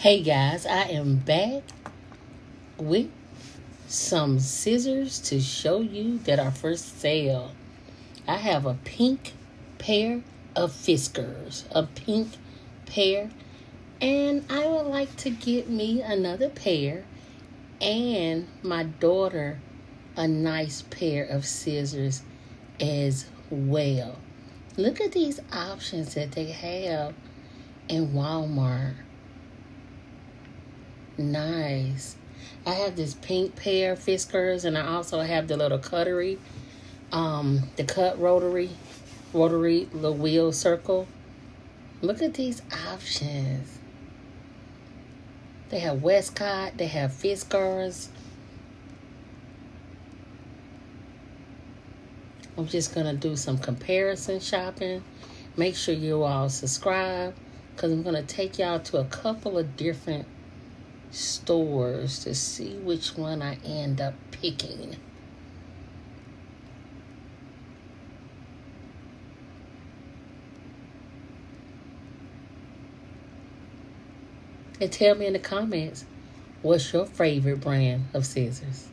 Hey guys, I am back with some scissors to show you that are for sale. I have a pink pair of Fiskars, a pink pair, and I would like to get me another pair and my daughter a nice pair of scissors as well. Look at these options that they have in Walmart. Nice. I have this pink pair of Fiskars and I also have the little cuttery, um, the cut rotary, rotary the wheel circle. Look at these options. They have Westcott, they have Fiskars. I'm just going to do some comparison shopping. Make sure you all subscribe because I'm going to take y'all to a couple of different stores to see which one I end up picking. And tell me in the comments what's your favorite brand of scissors.